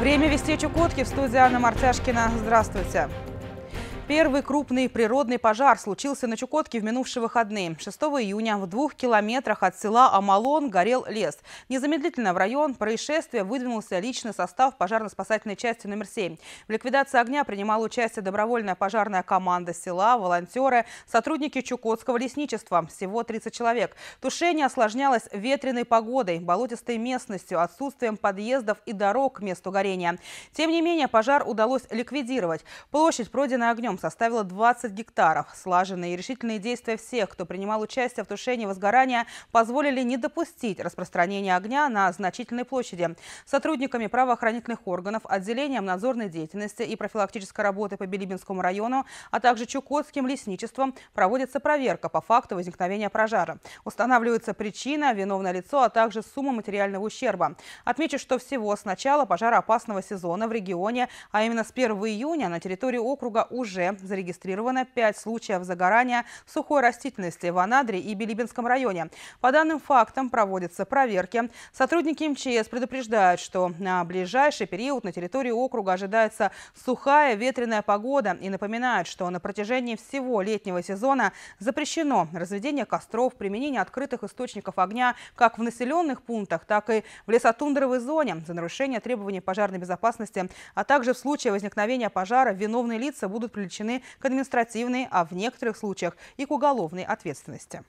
Время вести Чукотки в студии Анна Мартяшкина. Здравствуйте. Первый крупный природный пожар случился на Чукотке в минувшие выходные. 6 июня в двух километрах от села Амалон горел лес. Незамедлительно в район происшествия выдвинулся личный состав пожарно-спасательной части номер 7. В ликвидации огня принимала участие добровольная пожарная команда села, волонтеры, сотрудники Чукотского лесничества. Всего 30 человек. Тушение осложнялось ветреной погодой, болотистой местностью, отсутствием подъездов и дорог к месту горения. Тем не менее, пожар удалось ликвидировать. Площадь, пройденная огнем, составила 20 гектаров. Слаженные и решительные действия всех, кто принимал участие в тушении возгорания, позволили не допустить распространения огня на значительной площади. Сотрудниками правоохранительных органов, отделением надзорной деятельности и профилактической работы по Билибинскому району, а также Чукотским лесничеством проводится проверка по факту возникновения пожара. Устанавливается причина, виновное лицо, а также сумма материального ущерба. Отмечу, что всего с начала пожароопасного сезона в регионе, а именно с 1 июня на территории округа уже зарегистрировано 5 случаев загорания сухой растительности в Анадре и Билибинском районе. По данным фактам проводятся проверки. Сотрудники МЧС предупреждают, что на ближайший период на территории округа ожидается сухая ветреная погода и напоминают, что на протяжении всего летнего сезона запрещено разведение костров, применение открытых источников огня как в населенных пунктах, так и в лесотундровой зоне за нарушение требований пожарной безопасности, а также в случае возникновения пожара виновные лица будут привлечены привлечены к административной, а в некоторых случаях и к уголовной ответственности.